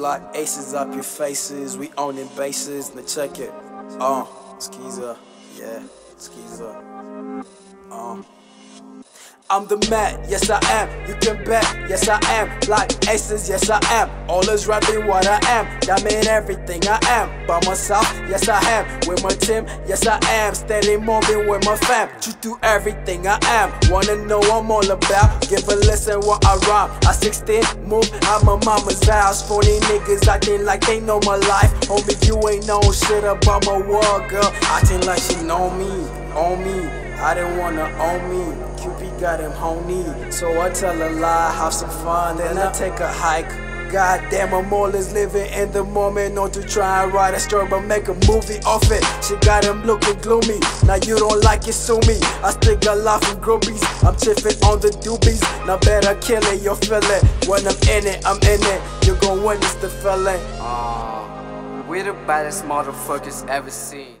Block aces up your faces, we owning bases. Now check it. Uh, Skeezer, yeah, Skeezer. I'm the man, yes I am. You can bet, yes I am. Like aces, yes I am. Always rapping what I am. That mean everything I am. By myself, yes I am. With my team, yes I am. Steady moving with my fam. True to everything I am. Wanna know I'm all about? Give a listen what I rhyme. I 16, move out my mama's house. 40 niggas acting like they know my life. Homie, you ain't know shit about my world, girl. Acting like she know me, on me. I didn't wanna own me. Cupid got him honey. So I tell a lie, have some fun, then I take a hike. God damn, I'm always living in the moment. Not to try and write a story, but make a movie off it. She got him looking gloomy. Now you don't like it, sue me. I still got laughing groupies. I'm chipping on the doobies. Now better kill it, you feel it. When I'm in it, I'm in it. You're gon' witness the feeling. Uh, we the baddest motherfuckers ever seen.